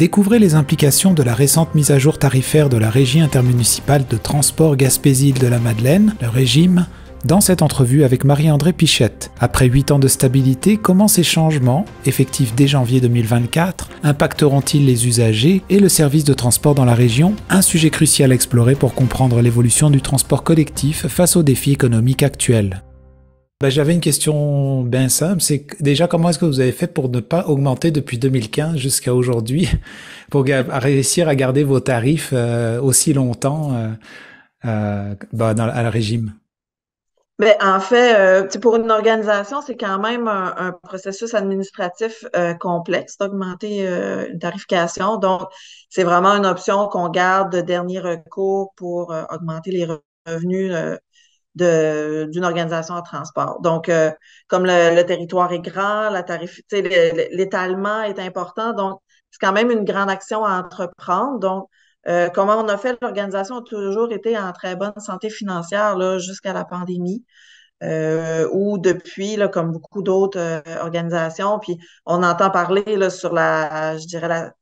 Découvrez les implications de la récente mise à jour tarifaire de la Régie intermunicipale de transport Gaspésie de la Madeleine, le régime, dans cette entrevue avec Marie-André Pichette. Après 8 ans de stabilité, comment ces changements, effectifs dès janvier 2024, impacteront-ils les usagers et le service de transport dans la région? Un sujet crucial à explorer pour comprendre l'évolution du transport collectif face aux défis économiques actuels. Ben, J'avais une question bien simple, c'est déjà comment est-ce que vous avez fait pour ne pas augmenter depuis 2015 jusqu'à aujourd'hui, pour réussir à garder vos tarifs euh, aussi longtemps euh, euh, ben, dans, à la régime? Ben, en fait, pour une organisation, c'est quand même un, processus administratif complexe d'augmenter une tarification. Donc, c'est vraiment une option qu'on garde de dernier recours pour augmenter les revenus d'une organisation de transport. Donc, comme le, territoire est grand, la tarif, l'étalement est important. Donc, c'est quand même une grande action à entreprendre. Donc, euh, comment on a fait, l'organisation a toujours été en très bonne santé financière jusqu'à la pandémie. Euh, ou depuis, là, comme beaucoup d'autres euh, organisations, puis on entend parler là, sur la, je dirais la,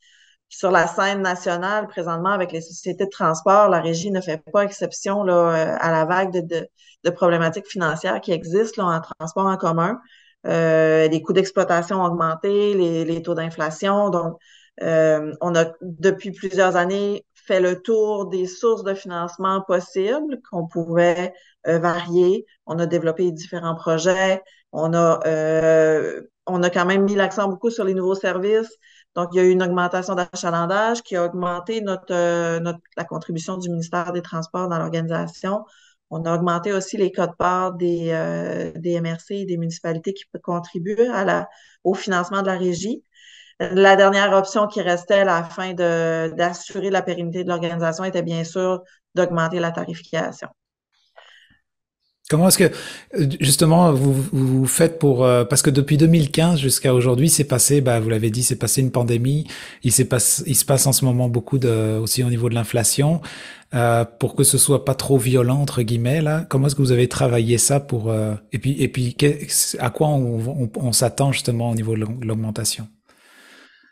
sur la scène nationale présentement avec les sociétés de transport, la régie ne fait pas exception là, à la vague de, de, de problématiques financières qui existent là, en transport en commun. Euh, les coûts d'exploitation ont augmenté, les, les taux d'inflation. Donc, euh, on a depuis plusieurs années fait le tour des sources de financement possibles qu'on pouvait euh, varier. On a développé différents projets. On a, euh, on a quand même mis l'accent beaucoup sur les nouveaux services. Donc, il y a eu une augmentation d'achalandage qui a augmenté notre, euh, notre, la contribution du ministère des Transports dans l'organisation. On a augmenté aussi les codes part des, des MRC et des municipalités qui contribuent à la, au financement de la régie. La dernière option qui restait à la fin d'assurer la pérennité de l'organisation était bien sûr d'augmenter la tarification. Comment est-ce que justement vous, vous faites pour euh, parce que depuis 2015 jusqu'à aujourd'hui c'est passé bah vous l'avez dit c'est passé une pandémie. Il s'est passe il se passe en ce moment beaucoup de aussi au niveau de l'inflation euh, pour que ce soit pas trop violent entre guillemets là. Comment est-ce que vous avez travaillé ça pour euh, et puis et puis à quoi on, on, on s'attend justement au niveau de l'augmentation?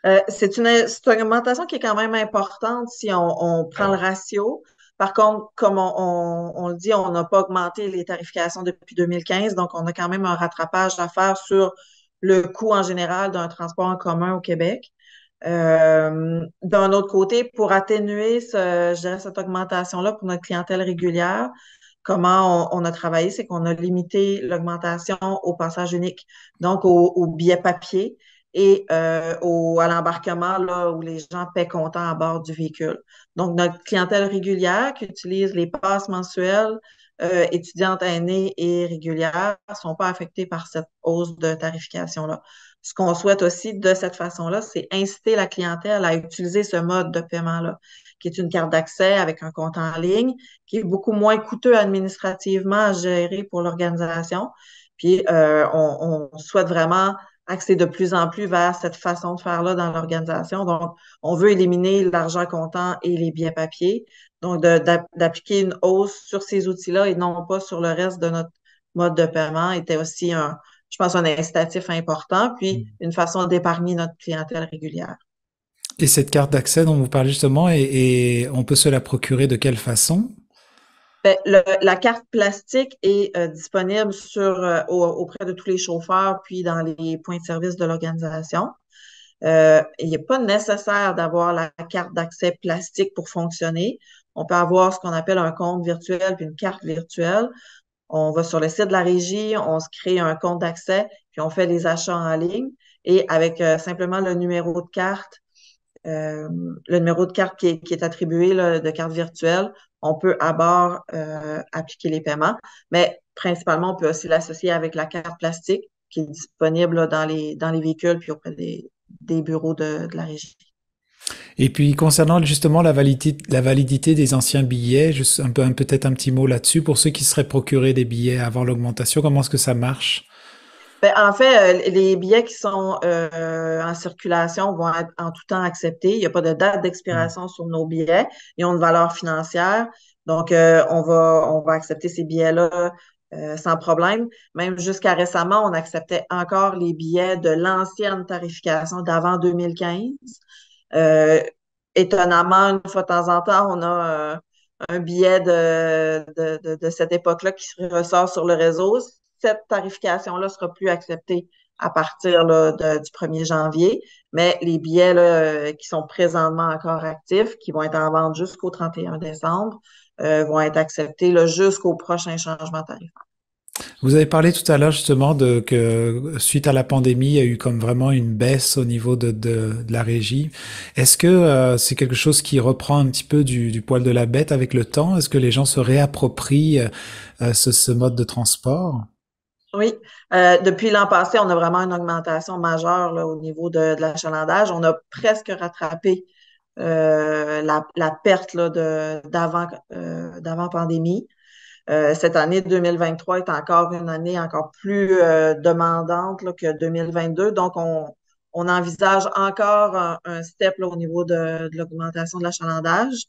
Euh, c'est une, une, augmentation qui est quand même importante si on, prend le ratio. Par contre, comme on, le dit, on n'a pas augmenté les tarifications depuis 2015, donc on a quand même un rattrapage à faire sur le coût en général d'un transport en commun au Québec. Euh, d'un autre côté, pour atténuer ce, je dirais, cette augmentation-là pour notre clientèle régulière, comment on, a travaillé, c'est qu'on a limité l'augmentation au passage unique, donc au, au billet papier et euh, au, à l'embarquement là où les gens paient comptant à bord du véhicule. Donc, notre clientèle régulière qui utilise les passes mensuelles euh, étudiantes aînées et régulières ne sont pas affectées par cette hausse de tarification-là. Ce qu'on souhaite aussi de cette façon-là, c'est inciter la clientèle à utiliser ce mode de paiement-là, qui est une carte d'accès avec un compte en ligne, qui est beaucoup moins coûteux administrativement à gérer pour l'organisation. Puis, euh, on, on souhaite vraiment axé de plus en plus vers cette façon de faire-là dans l'organisation. Donc, on veut éliminer l'argent comptant et les biens papiers. Donc, d'appliquer une hausse sur ces outils-là et non pas sur le reste de notre mode de paiement était aussi un, je pense, un incitatif important, puis mm. une façon d'épargner notre clientèle régulière. Et cette carte d'accès dont vous parlez justement, et on peut se la procurer de quelle façon? Ben, la carte plastique est euh, disponible euh, auprès de tous les chauffeurs, puis dans les points de service de l'organisation. Euh, il n'est pas nécessaire d'avoir la carte d'accès plastique pour fonctionner. On peut avoir ce qu'on appelle un compte virtuel puis une carte virtuelle. On va sur le site de la régie, on se crée un compte d'accès, puis on fait des achats en ligne. Et avec simplement le numéro de carte, le numéro de carte qui est, attribué de carte virtuelle, on peut à bord euh, appliquer les paiements, mais principalement, on peut aussi l'associer avec la carte plastique qui est disponible dans, les, dans les véhicules puis auprès des, bureaux de, la régie. Et puis concernant justement la validité, la validité des anciens billets, juste un peu peut-être un petit mot là-dessus pour ceux qui seraient procurés des billets avant l'augmentation, comment est-ce que ça marche? Ben, en fait, euh, les billets qui sont euh, en circulation vont être en tout temps acceptés. Il n'y a pas de date d'expiration mm. sur nos billets. Ils ont une valeur financière. Donc, euh, on, va, on va accepter ces billets-là sans problème. Même jusqu'à récemment, on acceptait encore les billets de l'ancienne tarification d'avant 2015. Euh, étonnamment, une fois de temps en temps, on a un billet de, de, de, cette époque-là qui ressort sur le réseau. Cette tarification-là sera plus acceptée à partir là, du 1er janvier, mais les billets là, qui sont présentement encore actifs, qui vont être en vente jusqu'au 31 décembre, euh, vont être acceptés jusqu'au prochain changement tarifaire. Vous avez parlé tout à l'heure justement de que suite à la pandémie, il y a eu comme vraiment une baisse au niveau de, de, de la régie. Est-ce que euh, c'est quelque chose qui reprend un petit peu du, du, poil de la bête avec le temps? Est-ce que les gens se réapproprient euh, ce, ce, mode de transport? Oui, euh, depuis l'an passé, on a vraiment une augmentation majeure là, au niveau de, de l'achalandage. On a presque rattrapé la, la, perte d'avant d'avant pandémie. Euh, cette année 2023 est encore une année encore plus euh, demandante que 2022. Donc, on, envisage encore un, step au niveau de, l'augmentation de l'achalandage.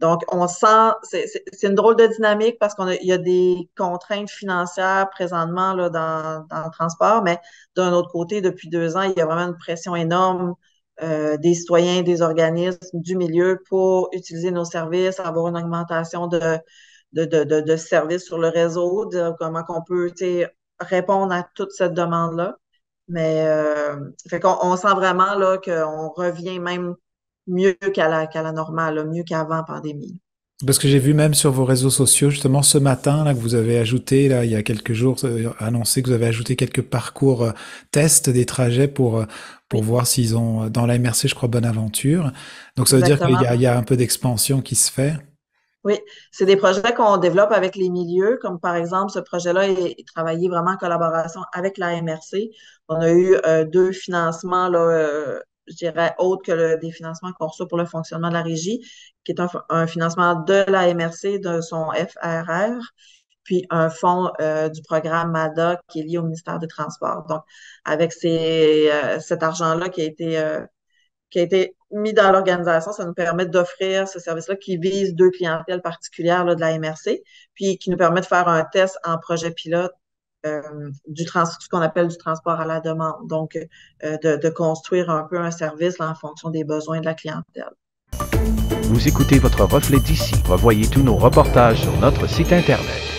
Donc, on sent, c'est une drôle de dynamique parce qu'il y a des contraintes financières présentement là, dans, le transport, mais d'un autre côté, depuis deux ans, il y a vraiment une pression énorme euh, des citoyens, des organismes du milieu pour utiliser nos services, avoir une augmentation de, de, de, de, services sur le réseau, de comment qu'on peut répondre à toute cette demande-là. Mais euh, fait qu'on on sent vraiment là qu'on revient même mieux qu'à la, normale, mieux qu'avant pandémie. Parce que j'ai vu même sur vos réseaux sociaux, justement ce matin, là, que vous avez ajouté, là, il y a quelques jours, euh, annoncé que vous avez ajouté quelques parcours euh, tests des trajets pour, euh, pour voir s'ils ont, dans la MRC, je crois, bonne aventure. Donc ça veut dire qu'il y a, il y a un peu d'expansion qui se fait. Oui, c'est des projets qu'on développe avec les milieux, comme par exemple, ce projet-là est, travaillé vraiment en collaboration avec la MRC. On a eu euh, deux financements, là, euh, je dirais, autres que le, des financements qu'on reçoit pour le fonctionnement de la régie, qui est un, financement de la MRC, de son FRR, puis un fonds euh, du programme MADA qui est lié au ministère des Transports. Donc, avec ces, cet argent-là qui a été qui a été mis dans l'organisation, ça nous permet d'offrir ce service-là qui vise deux clientèles particulières là, de la MRC, puis qui nous permet de faire un test en projet pilote euh, du trans, ce qu'on appelle du transport à la demande. Donc, euh, de, de, construire un peu un service en fonction des besoins de la clientèle. Vous écoutez votre reflet d'ici. Revoyez tous nos reportages sur notre site Internet.